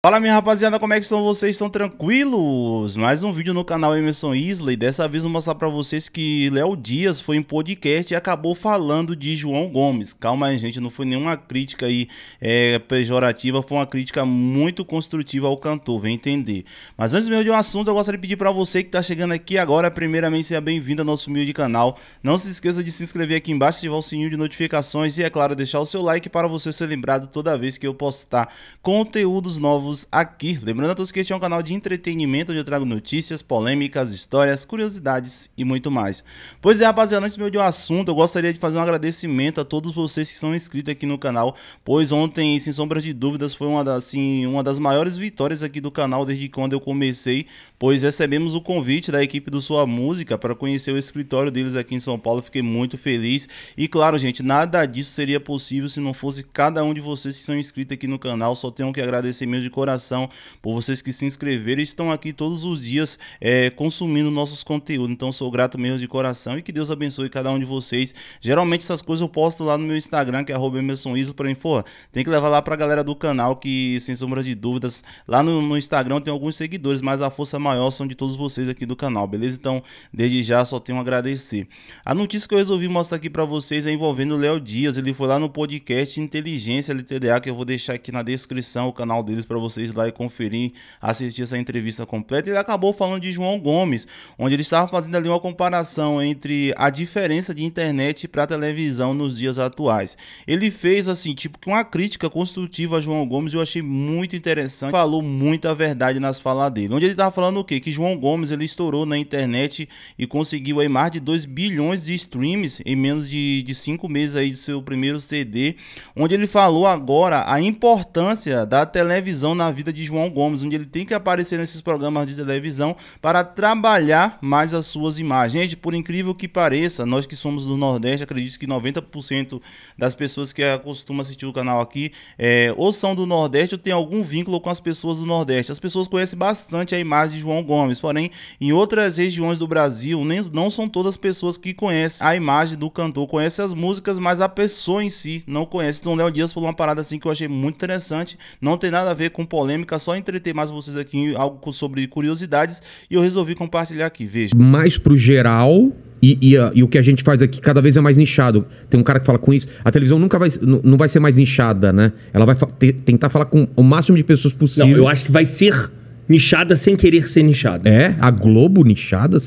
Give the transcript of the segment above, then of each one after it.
Fala minha rapaziada, como é que estão vocês? Estão tranquilos? Mais um vídeo no canal Emerson Isla e dessa vez vou mostrar pra vocês que Léo Dias foi em podcast e acabou falando de João Gomes. Calma aí gente, não foi nenhuma crítica aí é, pejorativa, foi uma crítica muito construtiva ao cantor, vem entender. Mas antes mesmo de um assunto, eu gostaria de pedir pra você que tá chegando aqui agora, primeiramente seja bem-vindo ao nosso humilde canal. Não se esqueça de se inscrever aqui embaixo, ativar o sininho de notificações e é claro, deixar o seu like para você ser lembrado toda vez que eu postar conteúdos novos novos aqui. Lembrando a todos que este é um canal de entretenimento onde eu trago notícias, polêmicas, histórias, curiosidades e muito mais. Pois é, rapaziada, antes meu de um assunto, eu gostaria de fazer um agradecimento a todos vocês que são inscritos aqui no canal, pois ontem, sem sombras de dúvidas, foi uma das, assim, uma das maiores vitórias aqui do canal desde quando eu comecei, pois recebemos o convite da equipe do Sua Música para conhecer o escritório deles aqui em São Paulo. Fiquei muito feliz. E claro, gente, nada disso seria possível se não fosse cada um de vocês que são inscritos aqui no canal. Só tenho que agradecer mesmo de coração por vocês que se inscreveram e estão aqui todos os dias é, consumindo nossos conteúdos. Então sou grato mesmo de coração e que Deus abençoe cada um de vocês. Geralmente essas coisas eu posto lá no meu Instagram, que é @emersoniso para info. Tem que levar lá para a galera do canal que sem sombra de dúvidas, lá no, no Instagram tem alguns seguidores, mas a força maior são de todos vocês aqui do canal, beleza? Então, desde já só tenho a agradecer. A notícia que eu resolvi mostrar aqui para vocês é envolvendo o Léo Dias. Ele foi lá no podcast Inteligência LTDA, que eu vou deixar aqui na descrição o canal deles para vocês vocês lá e conferir, assistir essa entrevista completa. Ele acabou falando de João Gomes, onde ele estava fazendo ali uma comparação entre a diferença de internet para televisão nos dias atuais. Ele fez assim, tipo, uma crítica construtiva a João Gomes, eu achei muito interessante. Falou muita verdade nas falas dele. Onde ele estava falando o quê? Que João Gomes ele estourou na internet e conseguiu aí mais de 2 bilhões de streams em menos de 5 meses aí do seu primeiro CD, onde ele falou agora a importância da televisão na vida de João Gomes, onde ele tem que aparecer nesses programas de televisão para trabalhar mais as suas imagens. Gente, por incrível que pareça, nós que somos do Nordeste, acredito que 90% das pessoas que costumam assistir o canal aqui é, ou são do Nordeste ou tem algum vínculo com as pessoas do Nordeste. As pessoas conhecem bastante a imagem de João Gomes, porém, em outras regiões do Brasil, nem, não são todas as pessoas que conhecem a imagem do cantor, conhecem as músicas, mas a pessoa em si não conhece. Então, Léo Dias falou uma parada assim que eu achei muito interessante, não tem nada a ver com polêmica, só entreter mais vocês aqui em algo sobre curiosidades e eu resolvi compartilhar aqui, veja. Mais pro geral e, e, e, o que a gente faz aqui cada vez é mais nichado. Tem um cara que fala com isso. A televisão nunca vai, não vai ser mais nichada, né? Ela vai tentar falar com o máximo de pessoas possível. Não, eu acho que vai ser nichada sem querer ser nichada. É? A Globo nichada?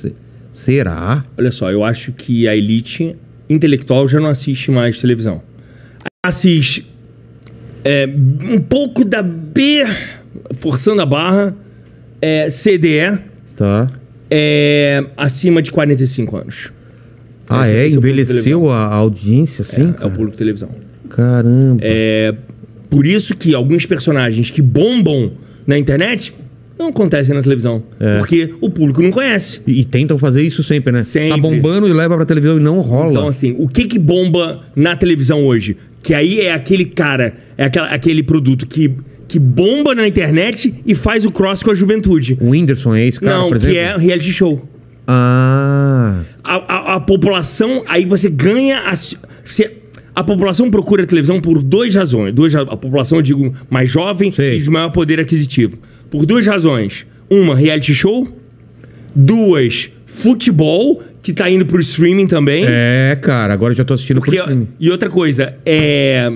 Será? Olha só, eu acho que a elite intelectual já não assiste mais televisão. Assiste é, um pouco da B, forçando a barra, é, CDE. Tá. É, acima de 45 anos. Ah, esse, é? Esse Envelheceu é a audiência, assim? É, é, o público de televisão. Caramba. É, por isso que alguns personagens que bombam na internet não acontecem na televisão. É. Porque o público não conhece. E, e, tentam fazer isso sempre, né? Sempre. Tá bombando e leva pra televisão e não rola. Então, assim, o que que bomba na televisão hoje? Que aí é aquele cara, é aquela, aquele produto que, que bomba na internet e faz o cross com a juventude. O Whindersson é esse cara, Não, que é reality show. Ah. A, a, a população, aí você ganha. A, você, a população procura a televisão por duas razões. Duas, a população, eu digo, mais jovem Sei. e de maior poder aquisitivo. Por duas razões. Uma, reality show. Duas, futebol que tá indo pro streaming também. É, cara, agora já tô assistindo Porque, pro streaming. E outra coisa, é.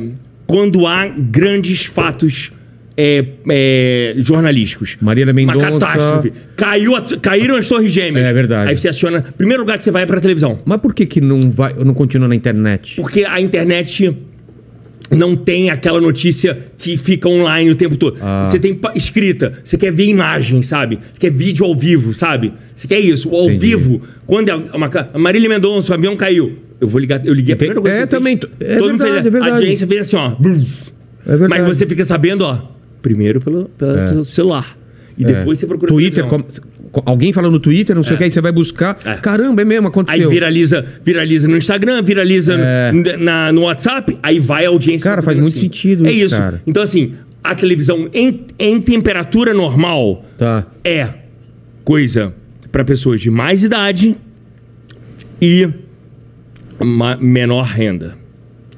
Quando há grandes fatos é, é, jornalísticos. Maria Mendonça. Uma catástrofe. Caiu a, caíram as torres gêmeas. É verdade. Aí você aciona. Primeiro lugar que você vai é pra televisão. Mas por que, que não, vai, não continua na internet? Porque a internet não tem aquela notícia que fica online o tempo todo. Ah. Você tem escrita, você quer ver imagem, sabe? Você quer vídeo ao vivo, sabe? Você quer isso. O ao Entendi. vivo, quando é uma, a Marília Mendonça, o avião caiu. Eu vou ligar, eu liguei a primeira coisa É, também. É todo verdade, fez, é. A audiência fez assim, ó. É verdade. Mas você fica sabendo, ó, primeiro pelo, pelo é. celular. E é. depois você procura Twitter, alguém fala no Twitter, não sei o é. que, aí você vai buscar. É. Caramba, é mesmo, aconteceu. Aí viraliza, viraliza no Instagram, viraliza é. no, na, no WhatsApp, aí vai a audiência. Cara, faz muito assim. sentido é isso. É isso. Cara. Então, assim, a televisão em, em temperatura normal tá. é coisa para pessoas de mais idade e menor renda.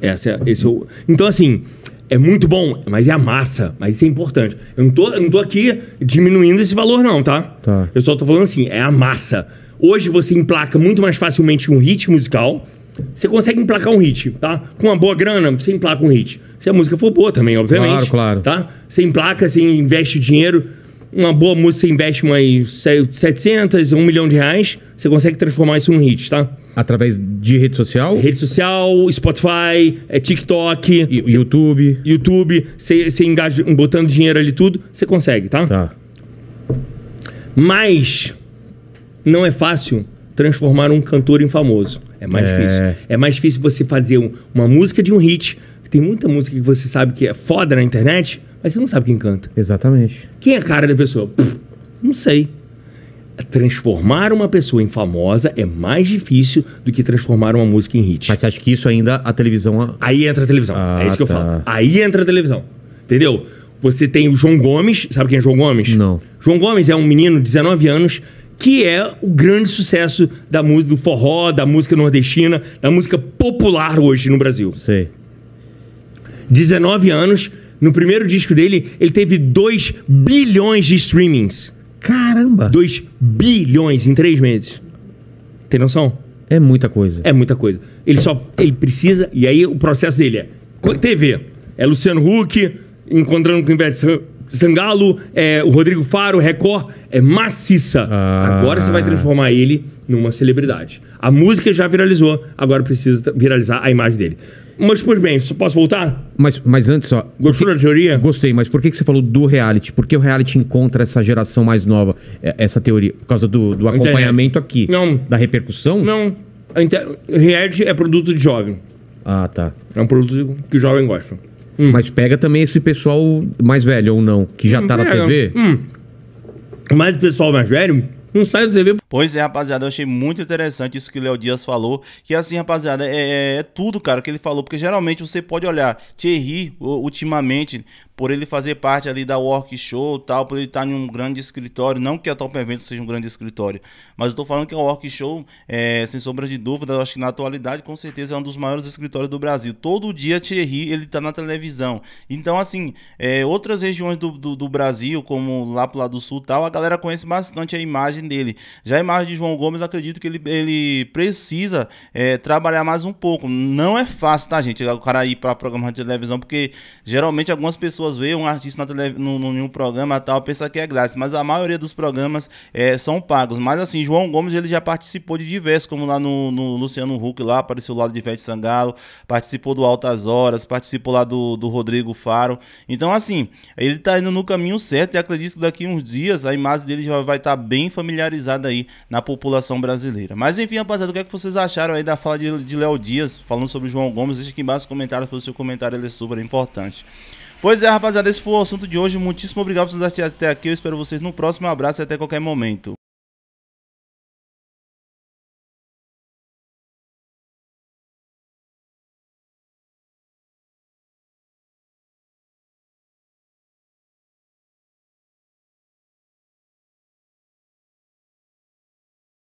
Essa é, esse é o... Então, assim, É muito bom, mas é a massa. Mas isso é importante. Eu não tô, eu não tô aqui diminuindo esse valor, não, tá? Tá. Eu só tô falando assim, é a massa. Hoje você emplaca muito mais facilmente um hit musical. Você consegue emplacar um hit, tá? Com uma boa grana, você emplaca um hit. Se a música for boa também, obviamente. Claro, claro. Tá? Você emplaca, você investe dinheiro. Uma boa música, você investe umas 700, 1 milhão de reais. Você consegue transformar isso num hit, tá? Através de rede social? Rede social, Spotify, é, TikTok, E- YouTube. YouTube. Você você engaja botando dinheiro ali tudo, você consegue, tá? Tá. Mas não é fácil transformar um cantor em famoso. É mais É. difícil. É mais difícil você fazer um- uma música de um hit. Tem muita música que você sabe que é foda na internet, mas você não sabe quem canta. Exatamente. Quem é a cara da pessoa? Não sei. Transformar uma pessoa em famosa é mais difícil do que transformar uma música em hit. Mas você acha que isso ainda a televisão. Aí entra a televisão. Ah, é isso que eu tá. falo. Aí entra a televisão. Entendeu? Você tem o João Gomes. Sabe quem é João Gomes? Não. João Gomes é um menino de 19 anos que é o grande sucesso da música do forró, da música nordestina, da música popular hoje no Brasil. Sei. 19 anos, no primeiro disco dele, ele teve 2 bilhões de streamings. Caramba! 2 bilhões em 3 meses. Tem noção? É muita coisa. É muita coisa. Ele só ele precisa e aí o processo dele é TV. É Luciano Huck encontrando com o Ivete Sangalo, é o Rodrigo Faro, Record, é maciça. Ah. Agora você vai transformar ele numa celebridade. A música já viralizou, agora precisa viralizar a imagem dele. Mas pois bem, só posso voltar? Mas, mas antes, ó. Gostou da teoria? Gostei, mas por que, que você falou do reality? Por que o reality encontra essa geração mais nova, é- essa teoria? Por causa do, do acompanhamento aqui? Não. Da repercussão? Não, inter- reality é produto de jovem. Ah, tá. É um produto que o jovem gosta. Mas pega também esse pessoal mais velho ou não, que já tá na Pega. TV? Hum. Mas o pessoal mais velho não sai da TV Pois é, rapaziada, eu achei muito interessante isso que o Léo Dias falou. Que assim, rapaziada, é, é- é tudo, cara, que ele falou. Porque geralmente você pode olhar Thierry, ultimamente, por ele fazer parte ali da Work Show tal, por ele estar em um grande escritório. Não que a Top Event seja um grande escritório, mas eu tô falando que a Work Show, é, sem sombra de dúvida, acho que na atualidade, com certeza, é um dos maiores escritórios do Brasil. Todo dia Thierry, ele tá na televisão. Então, assim, é, outras regiões do, do, do Brasil, como lá pro lado do sul tal, a galera conhece bastante a imagem dele. Já a imagem de João Gomes, acredito que ele, ele precisa é, trabalhar mais um pouco. Não é fácil, tá, gente? O cara ir para programa de televisão, porque geralmente algumas pessoas veem um artista tele, no, em um programa tal, pensa que é grátis, mas a maioria dos programas é, são pagos. Mas assim, João Gomes ele já participou de diversos, como lá no, no Luciano Huck, lá apareceu lá de Ivete Sangalo, participou do Altas Horas, participou lá do, do Rodrigo Faro. Então, assim, ele tá indo no caminho certo e acredito que daqui uns dias a imagem dele já vai estar bem familiarizada aí na população brasileira. Mas enfim, rapaziada, o que, é que vocês acharam aí da fala de, de Léo Dias falando sobre João Gomes? Deixa aqui embaixo nos comentários, porque o seu comentário ele é super importante. Pois é, rapaziada, esse foi o assunto de hoje. Muitíssimo obrigado por vocês assistirem até aqui. Eu espero vocês no próximo abraço e até qualquer momento.